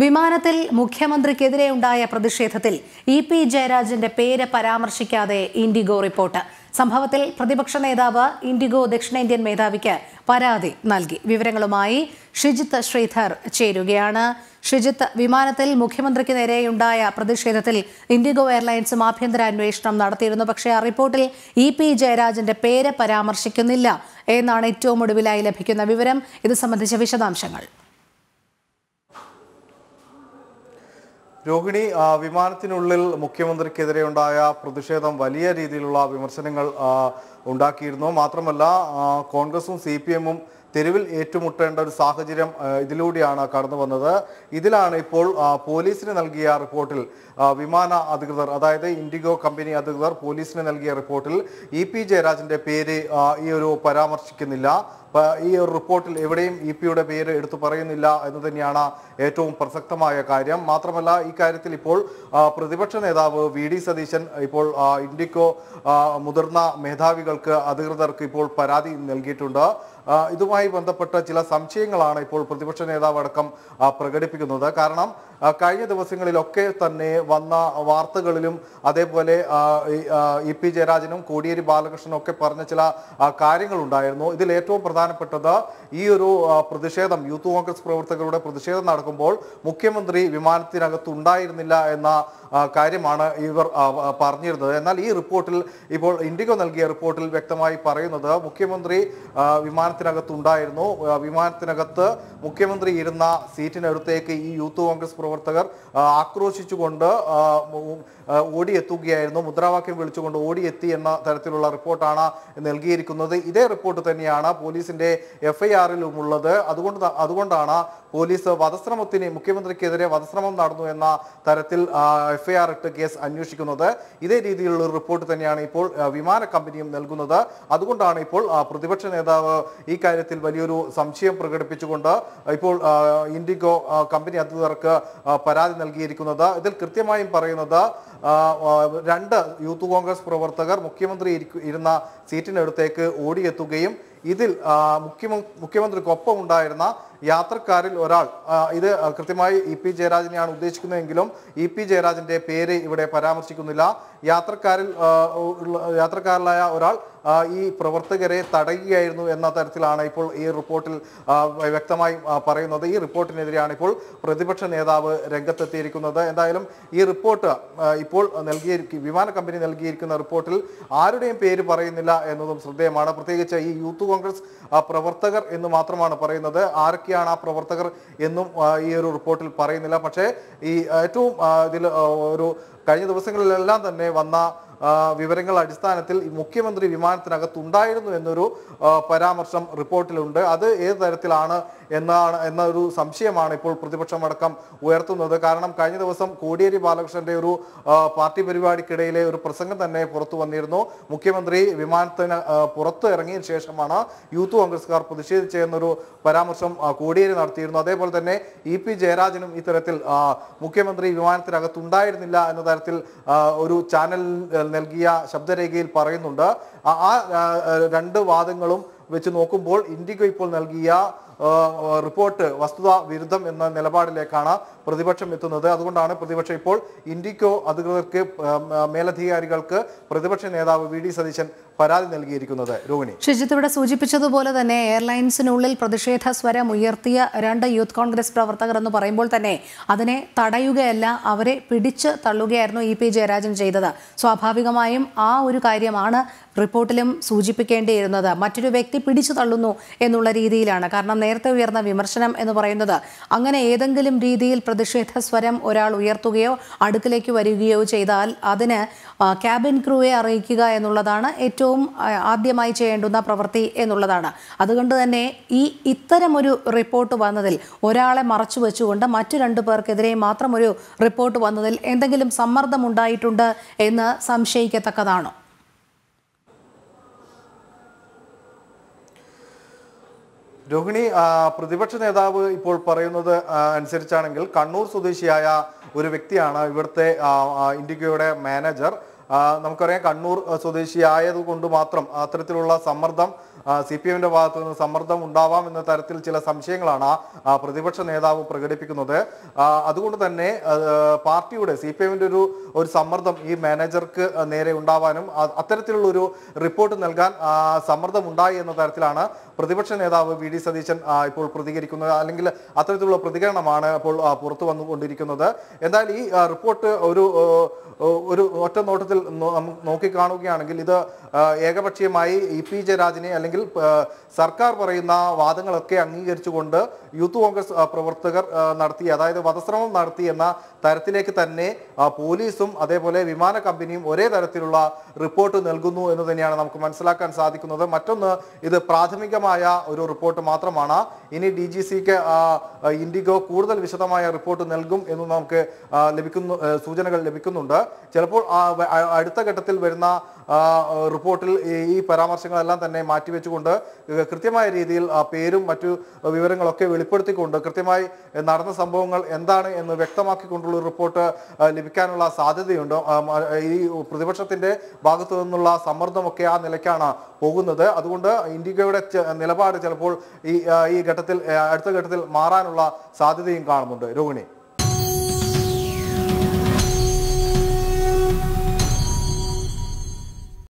വിമാനത്തിൽ മുഖ്യമന്ത്രിക്കെതിരെ ഉണ്ടായ പ്രതിഷേധത്തിൽ ഇ പി ജയരാജന്റെ പേര് പരാമർശിക്കാതെ ഇൻഡിഗോ റിപ്പോർട്ട്. സംഭവത്തിൽ പ്രതിപക്ഷ നേതാവ് ഇൻഡിഗോ ദക്ഷിണേന്ത്യൻ മേധാവിക്ക് പരാതി നൽകി. വിവരങ്ങളുമായി ഷിജിത്ത് ശ്രീധർ ചേരുകയാണ്. ഷിജിത്ത് വിമാനത്തിൽ മുഖ്യമന്ത്രിക്ക് നേരെയുണ്ടായ പ്രതിഷേധത്തിൽ ഇൻഡിഗോ എയർലൈൻസും ആഭ്യന്തര അന്വേഷണം നടത്തിയിരുന്നു. പക്ഷേ ആ റിപ്പോർട്ടിൽ ഇ പി ജയരാജന്റെ പേര് പരാമർശിക്കുന്നില്ല എന്നാണ് ഏറ്റവും ഒടുവിലായി ലഭിക്കുന്ന വിവരം. ഇത് സംബന്ധിച്ച വിശദാംശങ്ങൾ. രോഹിണി വിമാനത്തിനുള്ളിൽ മുഖ്യമന്ത്രിക്കെതിരെ ഉണ്ടായ പ്രതിഷേധം വലിയ രീതിയിലുള്ള വിമർശനങ്ങൾ ഉണ്ടാക്കിയിരുന്നു. മാത്രമല്ല കോൺഗ്രസും സി പി എമ്മും തെരുവിൽ ഏറ്റുമുട്ടേണ്ട ഒരു സാഹചര്യം ഇതിലൂടെയാണ് കടന്നു വന്നത്. ഇതിലാണ് ഇപ്പോൾ പോലീസിന് നൽകിയ റിപ്പോർട്ടിൽ വിമാന അധികൃതർ അതായത് ഇൻഡിഗോ കമ്പനി അധികൃതർ പോലീസിന് നൽകിയ റിപ്പോർട്ടിൽ ഇ പി ജയരാജന്റെ പേര് ഈ ഒരു പരാമർശിക്കുന്നില്ല. ഈ ഒരു റിപ്പോർട്ടിൽ എവിടെയും ഇ പിയുടെ പേര് എടുത്തു പറയുന്നില്ല എന്ന് തന്നെയാണ് ഏറ്റവും പ്രസക്തമായ കാര്യം. മാത്രമല്ല ഈ കാര്യത്തിൽ ഇപ്പോൾ പ്രതിപക്ഷ നേതാവ് വി ഡി സതീശൻ ഇപ്പോൾ ഇൻഡിക്കോ മുതിർന്ന മേധാവികൾക്ക് അധികൃതർക്ക് ഇപ്പോൾ പരാതി നൽകിയിട്ടുണ്ട്. ഇതുമായി ബന്ധപ്പെട്ട ചില സംശയങ്ങളാണ് ഇപ്പോൾ പ്രതിപക്ഷ നേതാവ് അടക്കം പ്രകടിപ്പിക്കുന്നത്. കാരണം കഴിഞ്ഞ ദിവസങ്ങളിലൊക്കെ തന്നെ വന്ന വാർത്തകളിലും അതേപോലെ ഇ പി ജയരാജനും കോടിയേരി ബാലകൃഷ്ണനും ഒക്കെ പറഞ്ഞ ചില കാര്യങ്ങളുണ്ടായിരുന്നു. ഇതിൽ ഏറ്റവും പ്രധാനപ്പെട്ടത് ഈ ഒരു പ്രതിഷേധം യൂത്ത് കോൺഗ്രസ് പ്രവർത്തകരുടെ പ്രതിഷേധം നടക്കുമ്പോൾ മുഖ്യമന്ത്രി വിമാനത്തിനകത്തുണ്ടായിരുന്നില്ല എന്ന കാര്യമാണ് ഇവർ പറഞ്ഞിരുന്നത്. എന്നാൽ ഈ റിപ്പോർട്ടിൽ ഇപ്പോൾ ഇൻഡിഗോ നൽകിയ റിപ്പോർട്ടിൽ വ്യക്തമായി പറയുന്നത് മുഖ്യമന്ത്രി വിമാനത്തിനകത്തുണ്ടായിരുന്നു വിമാനത്തിനകത്ത് മുഖ്യമന്ത്രി ഇരുന്ന സീറ്റിനടുത്തേക്ക് ഈ യൂത്ത് കോൺഗ്രസ് പ്രവർത്തകർ ആക്രോശിച്ചുകൊണ്ട് ഓടിയെത്തുകയായിരുന്നു. മുദ്രാവാക്യം വിളിച്ചുകൊണ്ട് ഓടിയെത്തി എന്ന തരത്തിലുള്ള റിപ്പോർട്ടാണ് നൽകിയിരിക്കുന്നത്. ഇതേ റിപ്പോർട്ട് തന്നെയാണ് പോലീസിന്റെ എഫ്ഐആറിലും ഉള്ളത് അതുകൊണ്ട് അതുകൊണ്ടാണ് പോലീസ് വധശ്രമത്തിന് മുഖ്യമന്ത്രിക്കെതിരെ വധശ്രമം നടന്നു എന്ന തരത്തിൽ എഫ്ഐആർ ഇട്ട് കേസ് അന്വേഷിക്കുന്നത്. ഇതേ രീതിയിലുള്ള റിപ്പോർട്ട് തന്നെയാണ് ഇപ്പോൾ വിമാന കമ്പനിയും നൽകുന്നത്. അതുകൊണ്ടാണ് ഇപ്പോൾ പ്രതിപക്ഷ നേതാവ് ഈ കാര്യത്തിൽ വലിയൊരു സംശയം പ്രകടിപ്പിച്ചുകൊണ്ട് ഇപ്പോൾ ഇൻഡിഗോ കമ്പനി അധികൃതർക്ക് പരാതി നൽകിയിരിക്കുന്നത്. ഇതിൽ കൃത്യമായും പറയുന്നത് രണ്ട് യൂത്ത് കോൺഗ്രസ് പ്രവർത്തകർ മുഖ്യമന്ത്രി ഇരുന്ന സീറ്റിനടുത്തേക്ക് ഓടിയെത്തുകയും ഇതിൽ മുഖ്യമന്ത്രിക്കൊപ്പം ഉണ്ടായിരുന്ന യാത്രക്കാരിൽ ഒരാൾ ഇത് കൃത്യമായി ഇ പി ജയരാജനെയാണ് ഉദ്ദേശിക്കുന്നതെങ്കിലും ഇ പി ജയരാജന്റെ പേര് ഇവിടെ പരാമർശിക്കുന്നില്ല. യാത്രക്കാരിൽ യാത്രക്കാരിലായ ഒരാൾ ഈ പ്രവർത്തകരെ തടയുകയായിരുന്നു എന്ന തരത്തിലാണ് ഇപ്പോൾ ഈ റിപ്പോർട്ടിൽ വ്യക്തമായി പറയുന്നത്. ഈ റിപ്പോർട്ടിനെതിരെയാണ് ഇപ്പോൾ പ്രതിപക്ഷ നേതാവ് രംഗത്തെത്തിയിരിക്കുന്നത്. എന്തായാലും ഈ റിപ്പോർട്ട് ഇപ്പോൾ നൽകിയിരിക്കും വിമാന കമ്പനി നൽകിയിരിക്കുന്ന റിപ്പോർട്ടിൽ ആരുടെയും പേര് പറയുന്നില്ല എന്നതും ശ്രദ്ധേയമാണ്. പ്രത്യേകിച്ച് ഈ യൂത്ത് കോൺഗ്രസ് പ്രവർത്തകർ എന്ന് മാത്രമാണ് പറയുന്നത്. ആരൊക്കെയാണ് ആ പ്രവർത്തകർ എന്നും ഈ ഒരു റിപ്പോർട്ടിൽ പറയുന്നില്ല. പക്ഷേ ഈ ഏറ്റവും ഇതിൽ ഒരു കഴിഞ്ഞ ദിവസങ്ങളിലെല്ലാം തന്നെ വന്ന ആ, വിവരങ്ങൾ അടിസ്ഥാനത്തിൽ മുഖ്യമന്ത്രി വിമാനത്തിനകത്ത് ഉണ്ടായിരുന്നു എന്നൊരു പരാമർശം റിപ്പോർട്ടിലുണ്ട്. അത് ഏത് തരത്തിലാണ് എന്നാണ് എന്നൊരു സംശയമാണ് ഇപ്പോൾ പ്രതിപക്ഷം അടക്കം ഉയർത്തുന്നത്. കാരണം കഴിഞ്ഞ ദിവസം കോടിയേരി ബാലകൃഷ്ണന്റെ ഒരു പാർട്ടി പരിപാടിക്കിടയിലെ ഒരു പ്രസംഗം തന്നെ പുറത്തു വന്നിരുന്നു. മുഖ്യമന്ത്രി വിമാനത്തിന് പുറത്തു ഇറങ്ങിയ ശേഷമാണ് യൂത്ത് കോൺഗ്രസ്സുകാർ പ്രതിഷേധിച്ചെന്നൊരു പരാമർശം കോടിയേരി നടത്തിയിരുന്നു. അതേപോലെ തന്നെ ഇ പി ജയരാജനും ഇത്തരത്തിൽ മുഖ്യമന്ത്രി വിമാനത്തിനകത്ത് ഉണ്ടായിരുന്നില്ല എന്ന തരത്തിൽ ഒരു ചാനൽ നൽകിയ ശബ്ദരേഖയിൽ പറയുന്നുണ്ട്. ആ രണ്ട് വാദങ്ങളും വെച്ച് നോക്കുമ്പോൾ ഇൻഡിഗോ ഇപ്പോൾ നൽകിയ റിപ്പോർട്ട് വസ്തുതാ വിരുദ്ധം എന്ന നിലപാടിലേക്കാണ് പ്രതിപക്ഷം എത്തുന്നത്. അതുകൊണ്ടാണ് പ്രതിപക്ഷം ഇപ്പോൾ ഇൻഡിക്കോ അധികൃതർക്ക് മേലധികാരികൾക്ക് പ്രതിപക്ഷ നേതാവ് വി ഡി സതീശൻ പരാതി നൽകിയിരിക്കുന്നത്. രോഹിണി. ഷിജിത്ത് ഇവിടെ സൂചിപ്പിച്ചതുപോലെ തന്നെ എയർലൈൻസിനുള്ളിൽ പ്രതിഷേധ സ്വരം ഉയർത്തിയ രണ്ട് യൂത്ത് കോൺഗ്രസ് പ്രവർത്തകർ എന്ന് പറയുമ്പോൾ തന്നെ അതിനെ തടയുകയല്ല അവരെ പിടിച്ച് തള്ളുകയായിരുന്നു ഇ പി ജയരാജൻ ചെയ്തത്. സ്വാഭാവികമായും ആ ഒരു കാര്യമാണ് റിപ്പോർട്ടിലും സൂചിപ്പിക്കേണ്ടിയിരുന്നത്. മറ്റൊരു വ്യക്തി പിടിച്ചു തള്ളുന്നു എന്നുള്ള രീതിയിലാണ്. കാരണം നേരത്തെ ഉയർന്ന വിമർശനം എന്ന് പറയുന്നത് അങ്ങനെ ഏതെങ്കിലും രീതിയിൽ പ്രതിഷേധ സ്വരം ഒരാൾ ഉയർത്തുകയോ അടുക്കിലേക്ക് വരികയോ ചെയ്താൽ അതിന് ക്യാബിൻ ക്രൂയെ അറിയിക്കുക എന്നുള്ളതാണ് ഏറ്റവും ആദ്യമായി ചെയ്യേണ്ടുന്ന പ്രവൃത്തി എന്നുള്ളതാണ്. അതുകൊണ്ട് തന്നെ ഈ ഇത്തരം ഒരു റിപ്പോർട്ട് വന്നതിൽ ഒരാളെ മറച്ചു വെച്ചുകൊണ്ട് മറ്റു രണ്ടു പേർക്കെതിരെ മാത്രം ഒരു റിപ്പോർട്ട് വന്നതിൽ എന്തെങ്കിലും സമ്മർദ്ദം ഉണ്ടായിട്ടുണ്ട് എന്ന് സംശയിക്കത്തക്കതാണോ? രോഹിണി പ്രതിപക്ഷ നേതാവ് ഇപ്പോൾ പറയുന്നത് അനുസരിച്ചാണെങ്കിൽ കണ്ണൂർ സ്വദേശിയായ ഒരു വ്യക്തിയാണ് ഇവിടുത്തെ ഇൻഡിഗോയുടെ മാനേജർ. നമുക്കറിയാം കണ്ണൂർ സ്വദേശിയായതുകൊണ്ട് മാത്രം അത്തരത്തിലുള്ള സമ്മർദ്ദം സി പി എമ്മിന്റെ ഭാഗത്തു നിന്ന് സമ്മർദ്ദം ഉണ്ടാവാം എന്ന തരത്തിൽ ചില സംശയങ്ങളാണ് പ്രതിപക്ഷ നേതാവ് പ്രകടിപ്പിക്കുന്നത്. അതുകൊണ്ട് തന്നെ പാർട്ടിയുടെ സി പി എമ്മിന്റെ ഒരു ഒരു സമ്മർദ്ദം ഈ മാനേജർക്ക് നേരെ ഉണ്ടാവാനും അത്തരത്തിലുള്ള ഒരു റിപ്പോർട്ട് നൽകാൻ സമ്മർദ്ദം ഉണ്ടായി എന്ന തരത്തിലാണ് പ്രതിപക്ഷ നേതാവ് വി ഡി സതീശൻ ഇപ്പോൾ പ്രതികരിക്കുന്നത്. അല്ലെങ്കിൽ അത്തരത്തിലുള്ള പ്രതികരണമാണ് ഇപ്പോൾ പുറത്തു വന്നുകൊണ്ടിരിക്കുന്നത്. എന്തായാലും ഈ റിപ്പോർട്ട് ഒരു ഒരു ഒറ്റ നോട്ടത്തിൽ നോ- നമുക്ക് നോക്കിക്കാണുകയാണെങ്കിൽ ഇത് ഏകപക്ഷീയമായി ഇ പി ജയരാജനെ അല്ലെങ്കിൽ സർക്കാർ പറയുന്ന വാദങ്ങളൊക്കെ അംഗീകരിച്ചുകൊണ്ട് യൂത്ത് കോൺഗ്രസ് പ്രവർത്തകർ നടത്തി അതായത് വധശ്രമം നടത്തി എന്ന തരത്തിലേക്ക് തന്നെ പോലീസും അതേപോലെ വിമാന കമ്പനിയും ഒരേ തരത്തിലുള്ള റിപ്പോർട്ട് നൽകുന്നു എന്ന് തന്നെയാണ് നമുക്ക് മനസ്സിലാക്കാൻ സാധിക്കുന്നത്. മറ്റൊന്ന് ഇത് പ്രാഥമികമായ ഒരു റിപ്പോർട്ട് മാത്രമാണ്. ഇനി ഡി ജി സിക്ക് ഇൻഡിഗോ കൂടുതൽ വിശദമായ റിപ്പോർട്ട് നൽകും എന്ന് നമുക്ക് ലഭിക്കുന്നു സൂചനകൾ ലഭിക്കുന്നുണ്ട്. ചിലപ്പോൾ അടുത്ത ഘട്ടത്തിൽ വരുന്ന റിപ്പോർട്ടിൽ ഈ- പരാമർശങ്ങളെല്ലാം തന്നെ മാറ്റിവെച്ചുകൊണ്ട് കൃത്യമായ രീതിയിൽ പേരും മറ്റു വിവരങ്ങളൊക്കെ വെളിപ്പെടുത്തിക്കൊണ്ട് കൃത്യമായി നടന്ന സംഭവങ്ങൾ എന്താണ് എന്ന് വ്യക്തമാക്കിക്കൊണ്ടുള്ള റിപ്പോർട്ട് ലഭിക്കാനുള്ള സാധ്യതയുണ്ട്. ഈ പ്രതിപക്ഷത്തിന്റെ ഭാഗത്തു നിന്നുള്ള സമ്മർദ്ദമൊക്കെ ആ നിലയ്ക്കാണ് പോകുന്നത്. അതുകൊണ്ട് ഇന്ത്യയുടെ നിലപാട് ചിലപ്പോൾ ഈ ഈ ഘട്ടത്തിൽ അടുത്ത ഘട്ടത്തിൽ മാറാനുള്ള സാധ്യതയും കാണുന്നുണ്ട്. രോഹിണി.